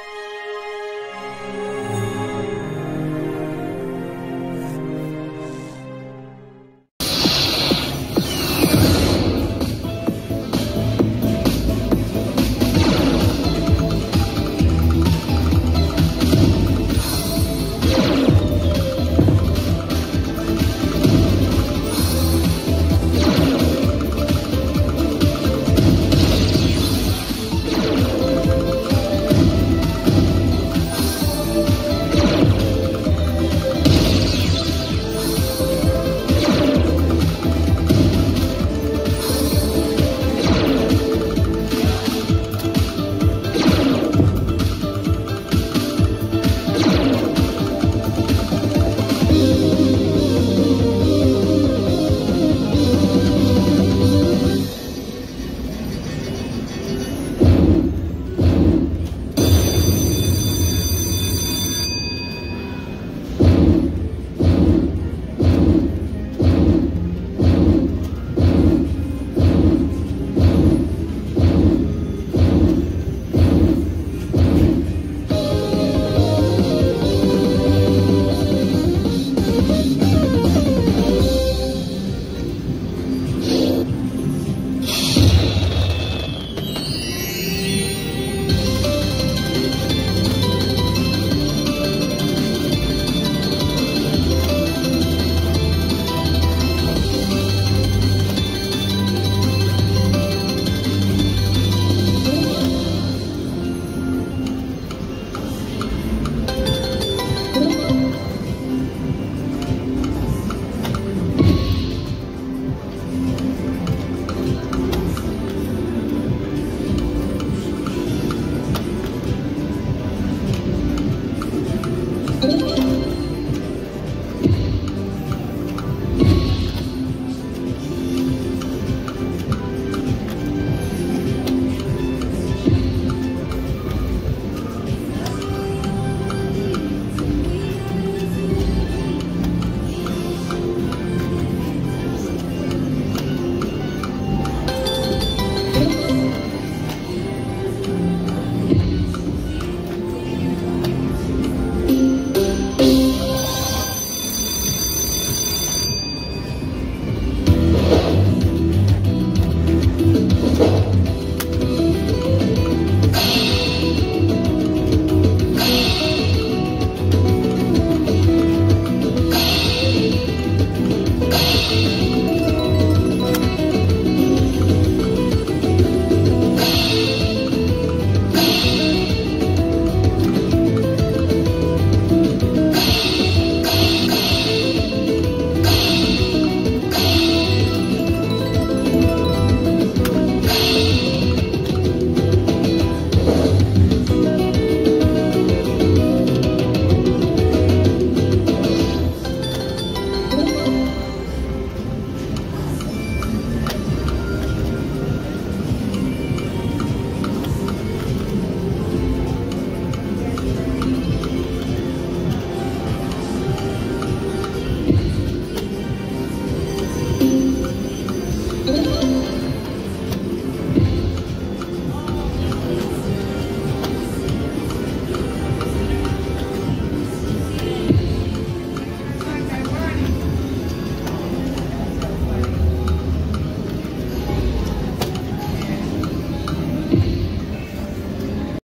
Bye.